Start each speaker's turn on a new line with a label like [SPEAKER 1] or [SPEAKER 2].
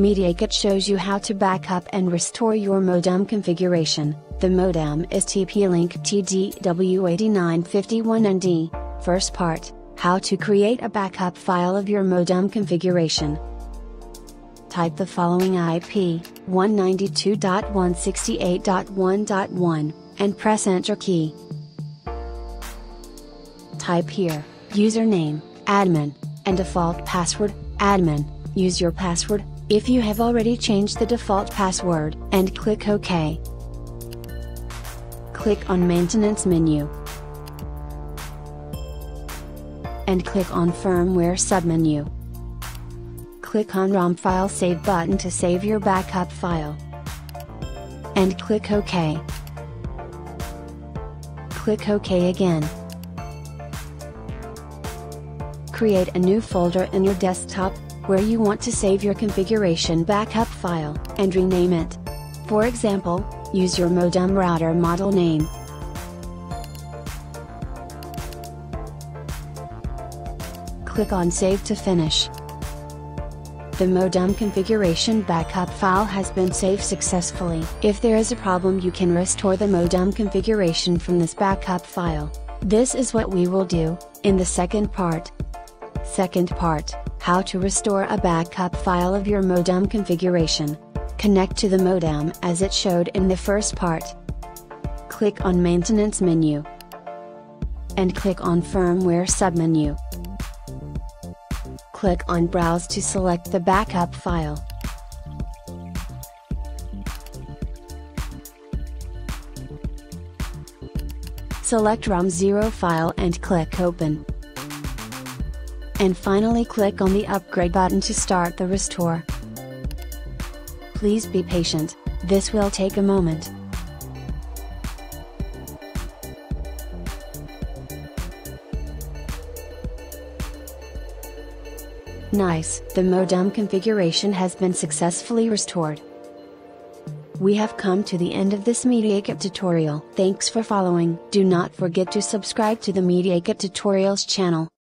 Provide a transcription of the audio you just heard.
[SPEAKER 1] Mediaket shows you how to backup and restore your modem configuration. The modem is TP-Link TDW8951ND. First part, how to create a backup file of your modem configuration. Type the following IP, 192.168.1.1, and press enter key. Type here, username, admin, and default password, admin, use your password, if you have already changed the default password, and click OK. Click on Maintenance menu. And click on Firmware submenu. Click on ROM File Save button to save your backup file. And click OK. Click OK again. Create a new folder in your desktop, where you want to save your configuration backup file, and rename it. For example, use your modem router model name. Click on Save to finish. The modem configuration backup file has been saved successfully. If there is a problem you can restore the modem configuration from this backup file. This is what we will do, in the second part. Second part, how to restore a backup file of your modem configuration. Connect to the modem as it showed in the first part. Click on Maintenance menu. And click on Firmware submenu. Click on Browse to select the backup file. Select ROM0 file and click Open. And finally click on the Upgrade button to start the restore. Please be patient, this will take a moment. Nice, the modem configuration has been successfully restored. We have come to the end of this Mediaket tutorial. Thanks for following. Do not forget to subscribe to the Mediaket tutorials channel.